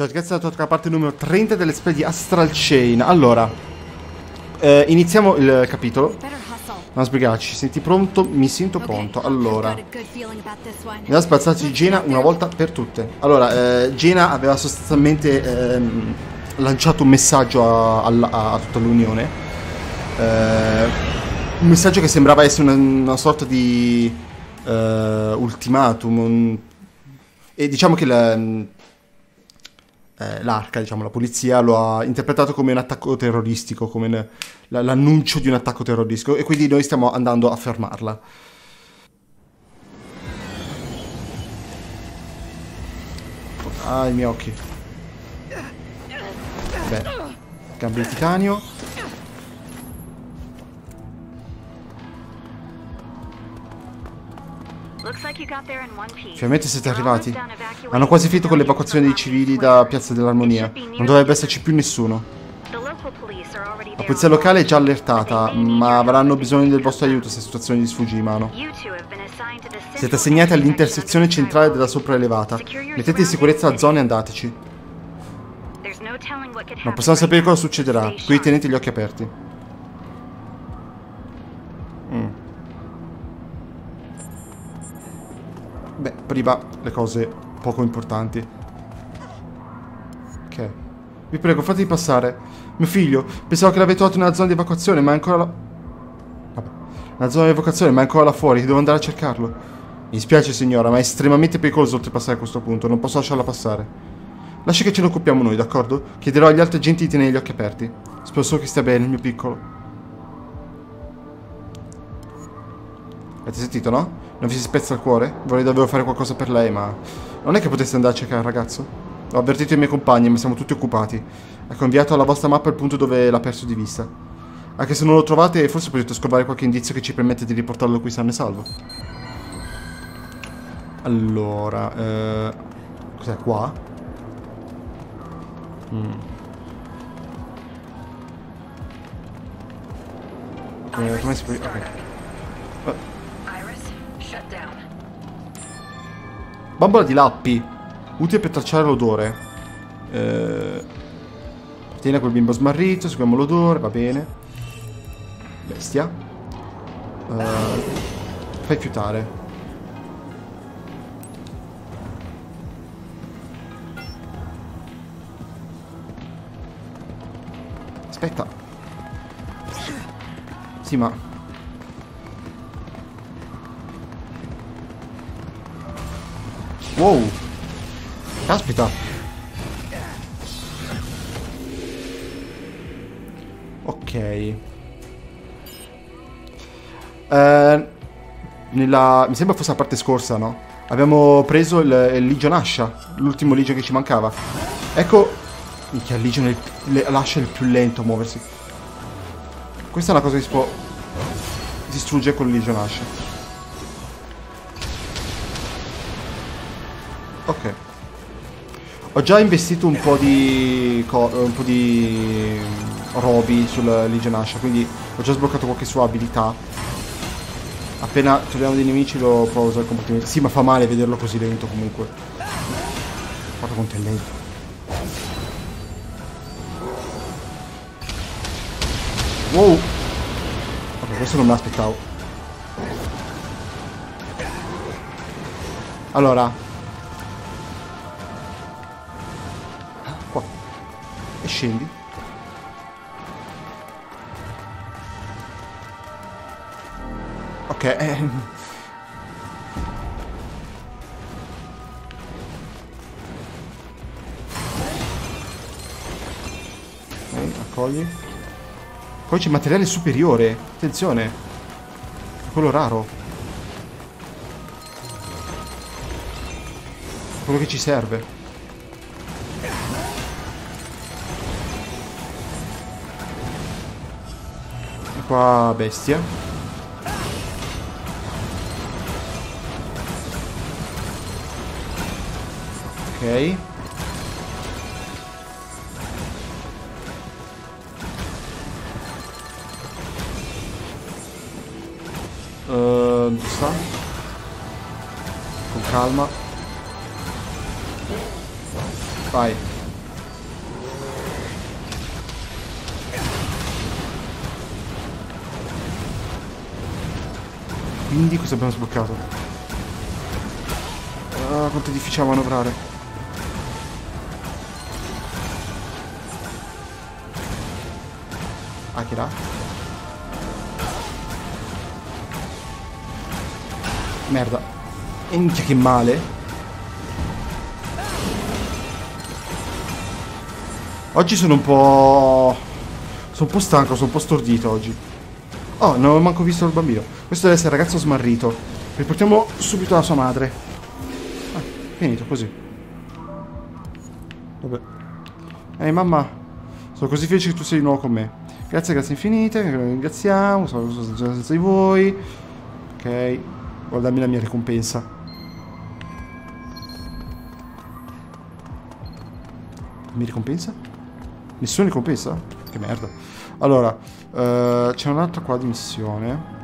Ciao ragazzi, la parte numero 30 delle specie di Astral Chain. Allora, eh, iniziamo il capitolo. Non sbrigarci, senti pronto? Mi sento pronto. Allora, andiamo a spazzarci Gena una volta per tutte. Allora, eh, Gena aveva sostanzialmente ehm, lanciato un messaggio a, a, a tutta l'Unione. Eh, un messaggio che sembrava essere una, una sorta di uh, ultimatum. Un... e diciamo che la, eh, l'arca, diciamo, la polizia lo ha interpretato come un attacco terroristico, come l'annuncio di un attacco terroristico e quindi noi stiamo andando a fermarla. Ah, i miei occhi. Beh, gambe di titanio. Finalmente siete arrivati. Hanno quasi finito con l'evacuazione dei civili da Piazza dell'Armonia. Non dovrebbe esserci più nessuno. La polizia locale è già allertata, ma avranno bisogno del vostro aiuto se la situazione gli sfugge di mano. Siete assegnati all'intersezione centrale della sopraelevata. Mettete in sicurezza la zona e andateci. Non possiamo sapere cosa succederà, quindi tenete gli occhi aperti. Beh, prima le cose poco importanti. Ok. Vi prego, fatemi passare. Mio figlio, pensavo che l'avete trovato nella zona di evacuazione, ma è ancora là... Vabbè. Nella zona di evacuazione, ma è ancora là fuori. Devo andare a cercarlo. Mi dispiace, signora, ma è estremamente pericoloso oltrepassare questo punto. Non posso lasciarla passare. Lascia che ce ne occupiamo noi, d'accordo? Chiederò agli altri agenti di tenere gli occhi aperti. Spero solo che stia bene, il mio piccolo. Avete sentito, no? Non vi si spezza il cuore? Vorrei davvero fare qualcosa per lei, ma... Non è che poteste andare a cercare il ragazzo? Ho avvertito i miei compagni, ma siamo tutti occupati. Ecco, inviato alla vostra mappa il punto dove l'ha perso di vista. Anche se non lo trovate, forse potete scovare qualche indizio che ci permette di riportarlo qui sano e salvo. Allora, eh... Cos'è qua? Mm. Eh, come si può... Ok. Bambola di lappi. Utile per tracciare l'odore. Eh, tiene quel bimbo smarrito, seguiamo l'odore, va bene. Bestia. Eh, fai fiutare. Aspetta. Sì, ma... Wow. Caspita. Ok. Eh, nella, mi sembra fosse la parte scorsa, no? Abbiamo preso il, il Legion Asha, l'ultimo Legion che ci mancava. Ecco... Minchia, il Legion lascia il più lento a muoversi. Questa è una cosa che si può distruggere con il Legion Asha. Ok. Ho già investito un po' di... un po' di... robi sul Legion Asha, quindi ho già sbloccato qualche sua abilità. Appena troviamo dei nemici lo provo a usare il combattimento. Sì, ma fa male vederlo così lento comunque. Guarda quanto è lento. Wow! Ok, questo non me l'aspettavo. Allora, scendi. Ok. Eh. Ok, accogli. Poi c'è materiale superiore. Attenzione. Quello raro. Quello che ci serve. Qua bestia. Ok. Uh? Con calma. Vai. Quindi cosa abbiamo sbloccato? Ah, quanto è difficile manovrare. Akira. Merda. E minchia che male. Oggi sono un po'... Sono un po' stanco, sono un po' stordito oggi. Oh, non ho manco visto il bambino. Questo deve essere il ragazzo smarrito. Riportiamo subito la sua madre. Ah, finito così. Vabbè. Ehi mamma, sono così felice che tu sei di nuovo con me. Grazie, grazie infinite, ringraziamo, sono senza di voi. Ok, guardami la mia ricompensa. Mi ricompensa? Nessuna ricompensa? Che merda. Allora, uh, c'è un'altra qua di missione.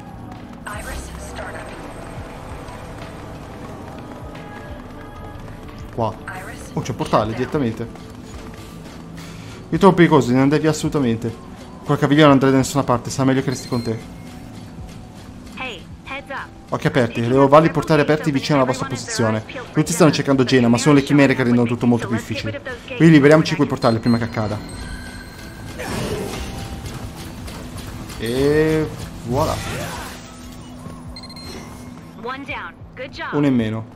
Qua. Oh, c'è un portale direttamente. Io trovo pericoloso, non devi assolutamente. Quel caviglia non andrà da nessuna parte, sa meglio che resti con te. Occhi aperti, le ovali portali aperti vicino alla vostra posizione. Tutti stanno cercando Jena, ma sono le chimere che rendono tutto molto più difficile. Quindi liberiamoci quei portali prima che accada. E voilà. Uno in meno.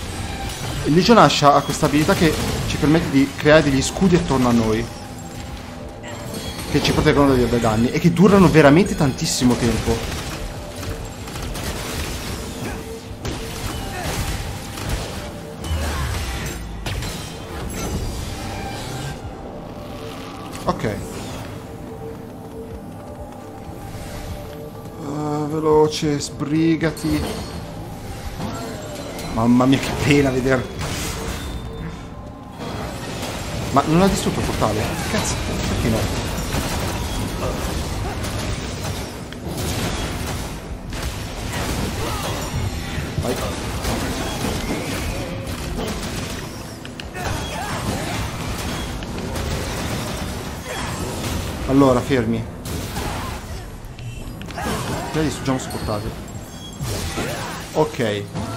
Il Legion Asha ha questa abilità che ci permette di creare degli scudi attorno a noi. Che ci proteggono dai danni e che durano veramente tantissimo tempo. Ok. Uh, veloce, sbrigati. Mamma mia che pena vedere. Ma non ha distrutto il portale? Cazzo, perché no? Vai. Allora, fermi. Prima distruggiamo questo portale. Ok.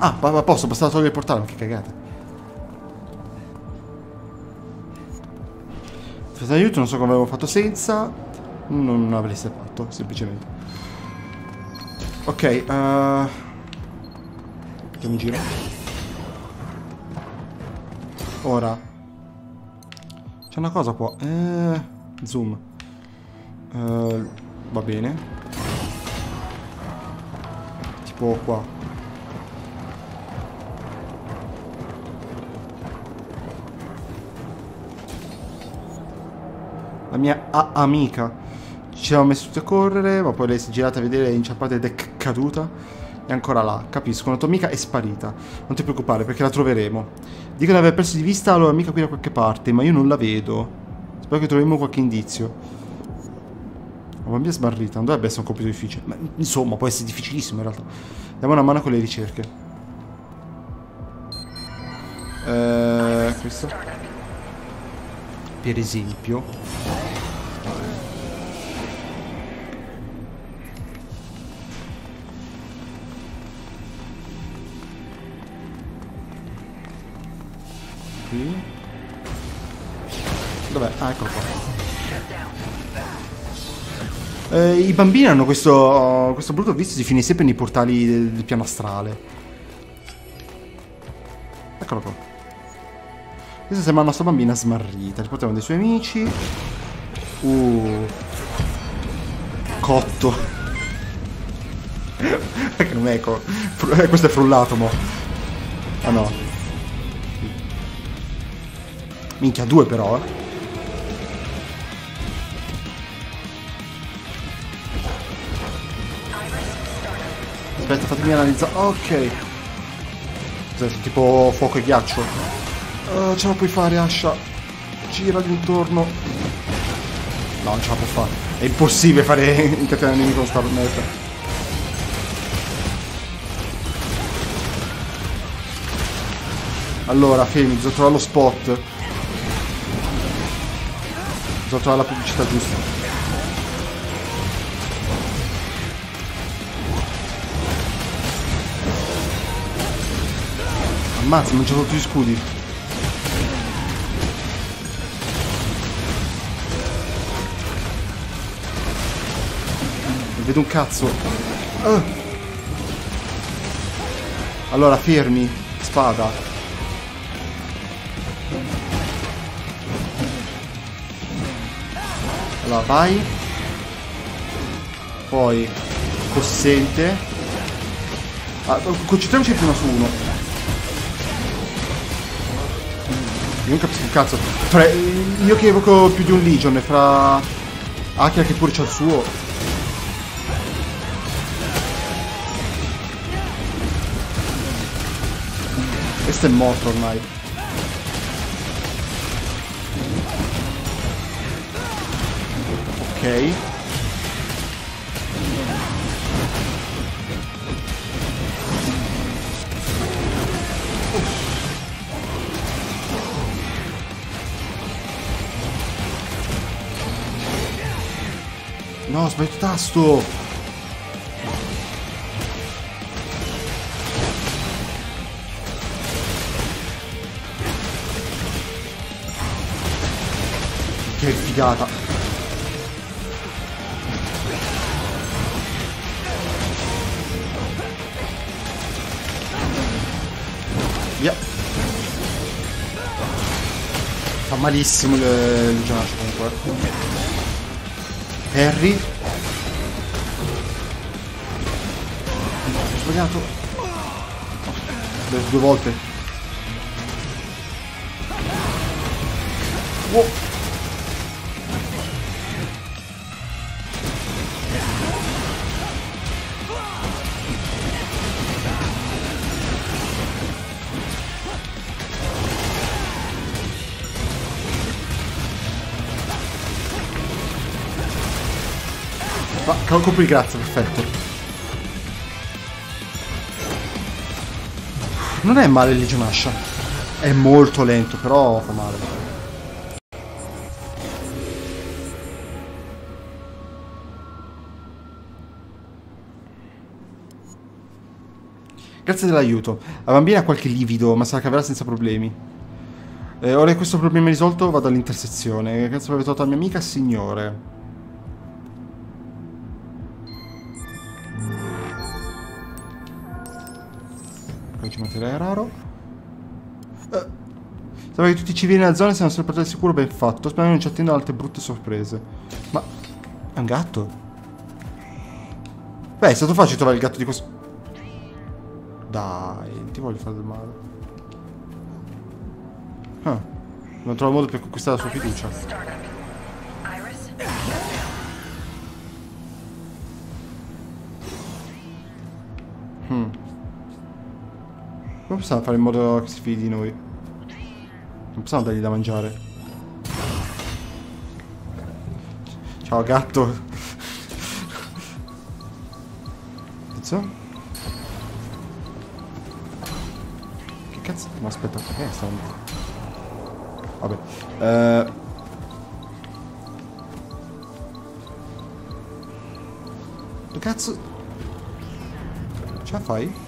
Ah, a posto, basta togliere il portale, ma che cagate. Fate aiuto, non so come avevo fatto senza. Non avreste fatto, semplicemente. Ok, uh... Mettiamo in giro. Ora. C'è una cosa qua. Eh... Zoom. Uh, va bene. Tipo qua. Mia amica. Ci siamo messi tutti a correre, ma poi lei si è girata a vedere, è inciampata ed è caduta. È ancora là, capisco. La tua amica è sparita. Non ti preoccupare, perché la troveremo. Dico di aver perso di vista la tua amica qui da qualche parte, ma io non la vedo. Spero che troveremo qualche indizio. La bambina è sbarrita, non dovrebbe essere un compito difficile. Ma insomma, può essere difficilissimo in realtà. Diamo una mano con le ricerche. Eh, questo. Per esempio. Eh, I bambini hanno questo, questo brutto vizio di finire sempre nei portali del, del piano astrale. Eccolo qua. Questa sembra la nostra bambina smarrita. Ci portiamo dei suoi amici. Uh. Cotto. Perché non è co... Questo è frullato, mo. Ah no. Minchia, due però, eh. Aspetta, fatemi analizzare. Ok. Tipo fuoco e ghiaccio? Uh, ce la puoi fare, Asha. Gira intorno. No, non ce la può fare. È impossibile fare incatenare il nemico con sta meta. Allora, fermi, bisogna trovare lo spot. Bisogna trovare la pubblicità giusta. Ammazza, non c'ho tutti gli scudi. Non vedo un cazzo. Uh. Allora, fermi. Spada. Allora, vai. Poi, possente. Ah, concentriamoci prima su uno. Non capisco un cazzo. Fra, io che evoco più di un Legion fra Akira che pure c'ha il suo. Questo è morto ormai. Ok. No, ho sbagliato tasto! Che figata! Via! Fa malissimo il, il comunque. Harry. Ho sbagliato. Due volte. Wow. Copri grazie, perfetto. Non è male Asha. È molto lento, però fa male. Grazie dell'aiuto. La bambina ha qualche livido, ma se la caverà senza problemi. Eh, ora che questo problema è risolto, vado all'intersezione. Grazie per aver trovato la mia amica, signore. Codice materiale raro. Eh. Sembra che tutti i civili nella zona siano sempre al sicuro ben fatto. Spero che non ci attendano altre brutte sorprese. Ma... È un gatto? Beh, è stato facile trovare il gatto di questo... Dai, non ti voglio fare del male. Ah. Non trovo modo per conquistare la sua fiducia. Hmm. Come possiamo fare in modo che si fidi di noi? Non possiamo dargli da mangiare. Ciao gatto. Attenzione. Che cazzo? No aspetta, che è sta Vabbè. Eh... Che cazzo? Ce la fai?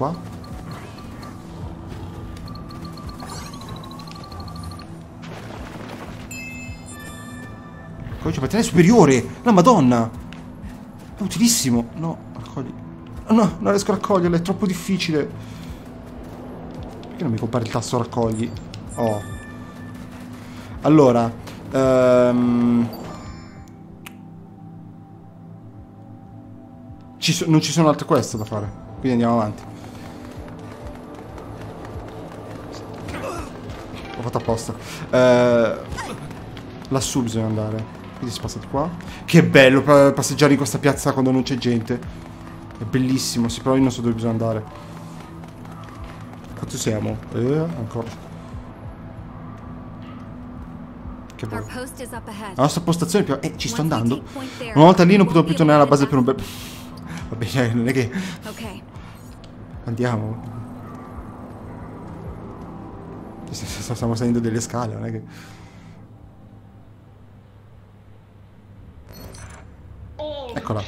Qua. Codice materiale superiore! La madonna! È utilissimo! No, raccogli. No, non riesco a raccoglierla, è troppo difficile. Perché non mi compare il tasto raccogli? Oh. Allora. Um... Ci so non ci sono altre quest da fare. Quindi andiamo avanti. Fatto apposta. Eh, lassù bisogna andare. Quindi si passa di qua. Che bello passeggiare in questa piazza quando non c'è gente. È bellissimo, sì, però io non so dove bisogna andare. Quanto siamo? Eh, ancora. Che vuoi? La nostra postazione più... Eh, ci sto andando. Una volta lì non potevo più tornare alla base per un bel... Vabbè, cioè, non è che... Andiamo. Stiamo salendo delle scale, non è che... Eccola.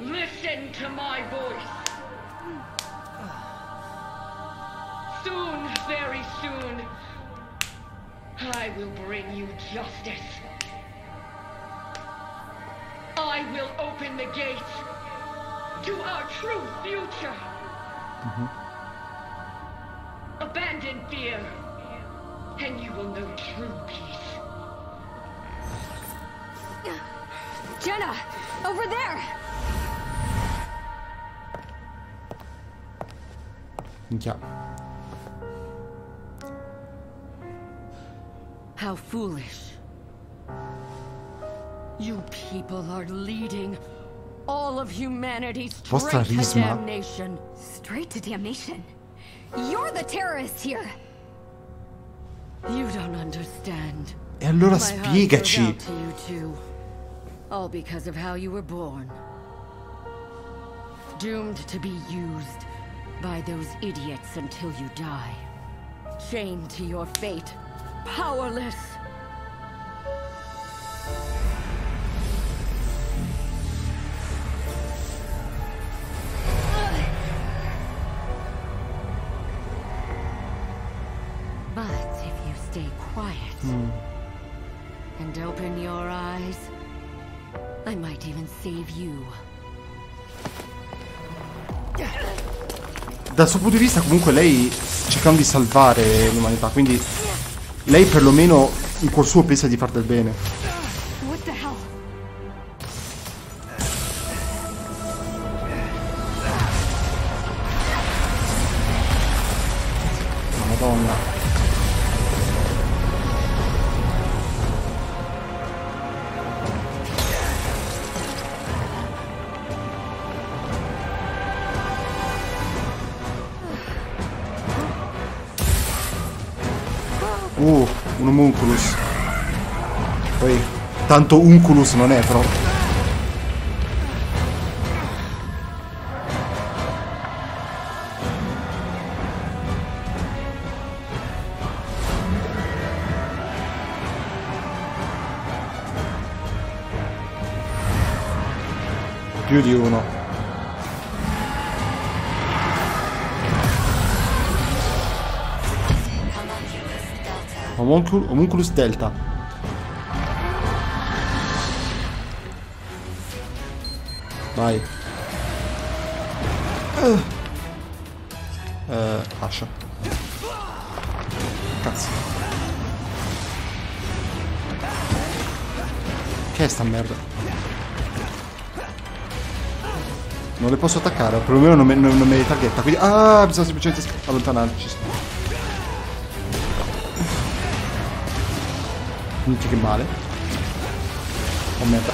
Listen to my voice. Soon, very soon, I will bring you justice. I will open the gates to our true future. Mm -hmm. Abandon fear, and you will know true peace. Jenna, over there! Yeah. How foolish. You people are leading all of humanity straight to damnation. Straight to damnation? You're the terrorist here! You don't understand. E allora spiegaci. All because of how you were born. Doomed to be used by those idiots until you die. Chained to your fate powerless. Open your eyes, I might even save you. Dal suo punto di vista comunque lei cercando di salvare l'umanità, quindi lei perlomeno in cuor suo pensa di far del bene. Uh, un homunculus. Poi, tanto unculus non è, però. Più di uno. Homuncul Homunculus Delta. Vai. Uh. Lascia. Cazzo. Che è sta merda? Non le posso attaccare, perlomeno non me, non, non me le targhetta, quindi... Ah, bisogna semplicemente allontanarci. Minchia che male. Oh merda.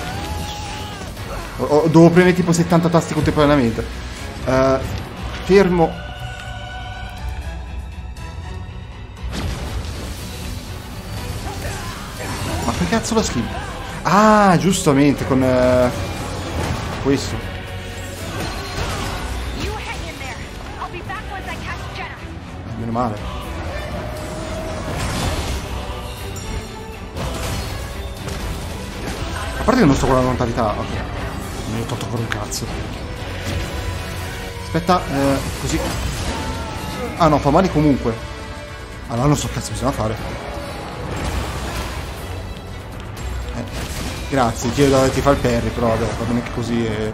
Oh, oh, devo premere tipo 70 tasti contemporaneamente. Uh, fermo. Ma che cazzo la skin? Ah, giustamente, con... Uh, questo. Meno male. A parte che non sto con la mentalità. Ok. Non ho tolto ancora un cazzo. Aspetta, eh, così. Ah no, fa male comunque. Allora non so che cazzo bisogna fare. Eh, grazie, chiedo ti fa il perry, però vabbè, va bene che così è...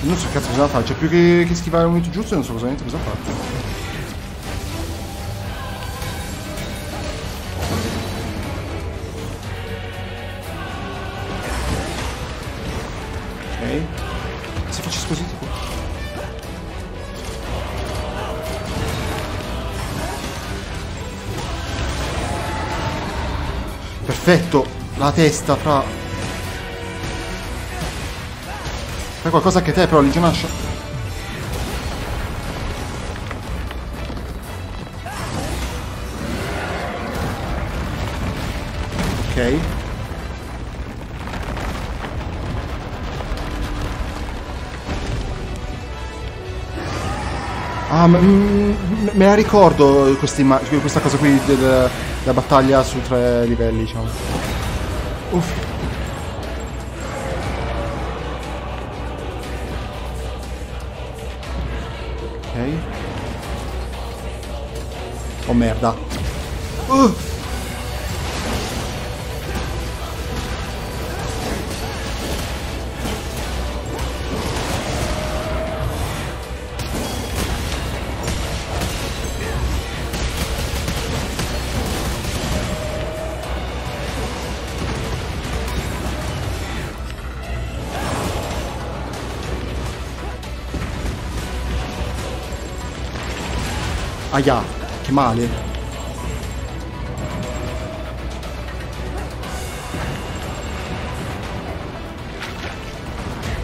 Non so cazzo cosa fare, cioè più che, che schivare il momento giusto non so cosa, cosa fare. Perfetto, la testa fra... Fai qualcosa anche te però, Legionascia. Ok. Ah, me la ricordo questa, cosa qui del- della battaglia su tre livelli, diciamo. Uff. Oh merda. Uh. Aia, che male.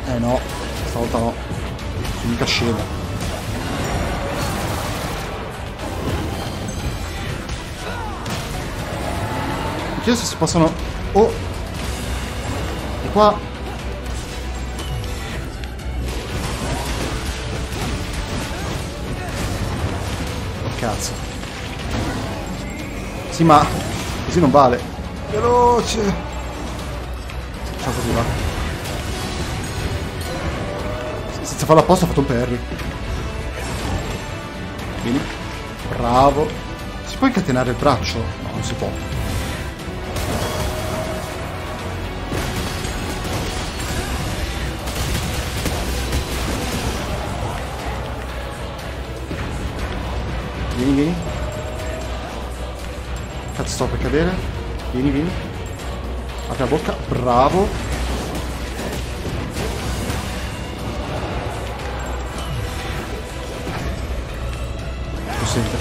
Eh no, stavolta no. Sono mica scemo. Mi chiedo se si possono... Oh! E qua... Oh, cazzo. Sì, ma... Così non vale. Veloce! Ciao, così va. Senza farlo apposta ho fatto un parry. Vieni. Bravo. Si può incatenare il braccio? No, non si può. Vieni, vieni. Sto per cadere. Vieni, vieni. Apri la bocca. Bravo. Lo sente.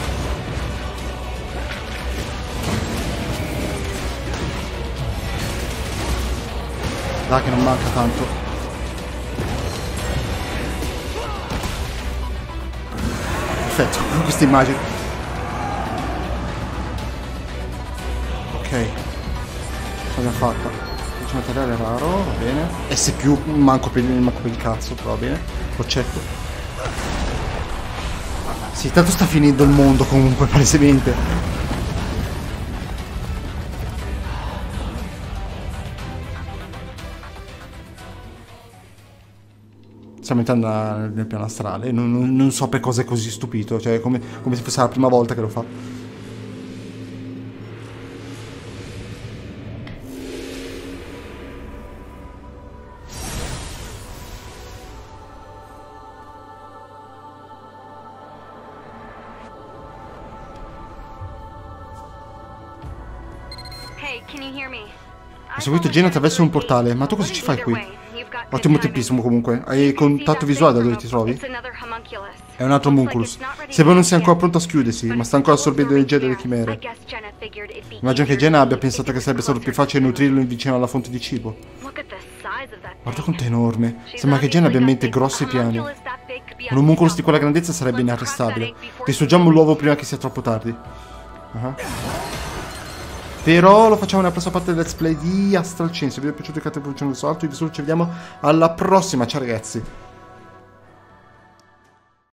Dai che non manca tanto. Perfetto, questa immagine. Ok. L'abbiamo fatta. C'è materiale raro, va bene. S più, manco per, manco per il cazzo, però va bene. Concetto. Sì, tanto sta finendo il mondo comunque, palesemente. Stiamo entrando nel piano astrale. Non, non- non so per cosa è così stupito. Cioè, come, come se fosse la prima volta che lo fa. Ho seguito Jenna attraverso un portale, ma tu cosa ci fai qui? Ottimo tempismo comunque. Hai contatto visuale da dove ti trovi? È un altro Munculus. Sembra non sia ancora pronto a schiudersi, ma sta ancora assorbendo l'energia delle chimere. Immagino che Jenna abbia pensato che sarebbe stato più facile nutrirlo vicino alla fonte di cibo. Guarda quanto è enorme. Sembra che Jenna abbia in mente grossi piani. Un homunculus di quella grandezza sarebbe inarrestabile. Distruggiamo l'uovo prima che sia troppo tardi. Ah. Però lo facciamo nella prossima parte del let's play di Astral Chain. Se vi è piaciuto il cattivo del salto, io vi saluto, ci vediamo alla prossima. Ciao ragazzi.